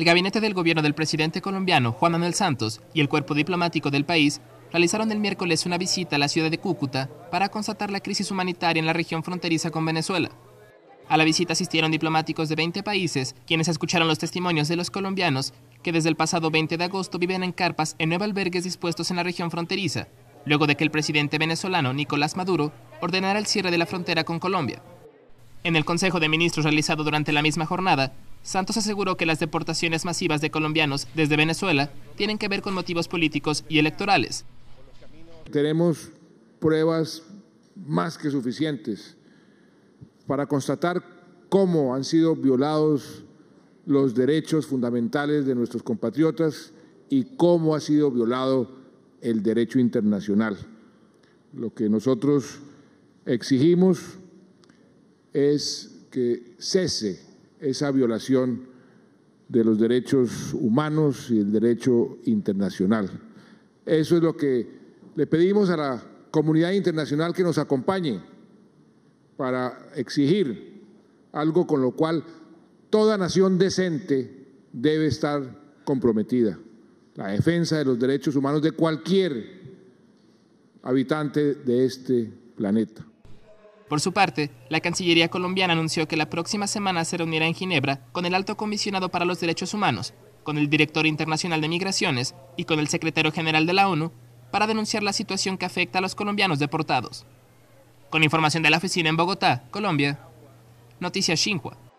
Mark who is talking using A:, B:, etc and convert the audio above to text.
A: El gabinete del gobierno del presidente colombiano Juan Manuel Santos y el cuerpo diplomático del país realizaron el miércoles una visita a la ciudad de Cúcuta para constatar la crisis humanitaria en la región fronteriza con Venezuela. A la visita asistieron diplomáticos de 20 países, quienes escucharon los testimonios de los colombianos que desde el pasado 20 de agosto viven en carpas en nueve albergues dispuestos en la región fronteriza, luego de que el presidente venezolano Nicolás Maduro ordenara el cierre de la frontera con Colombia. En el Consejo de Ministros realizado durante la misma jornada, Santos aseguró que las deportaciones masivas de colombianos desde Venezuela tienen que ver con motivos políticos y electorales.
B: Tenemos pruebas más que suficientes para constatar cómo han sido violados los derechos fundamentales de nuestros compatriotas y cómo ha sido violado el derecho internacional. Lo que nosotros exigimos es que cese esa violación de los derechos humanos y el derecho internacional. Eso es lo que le pedimos a la comunidad internacional que nos acompañe para exigir algo con lo cual toda nación decente debe estar comprometida, la defensa de los derechos humanos de cualquier habitante de este planeta.
A: Por su parte, la Cancillería colombiana anunció que la próxima semana se reunirá en Ginebra con el alto comisionado para los derechos humanos, con el director internacional de migraciones y con el secretario general de la ONU para denunciar la situación que afecta a los colombianos deportados. Con información de la oficina en Bogotá, Colombia, Noticias Xinhua.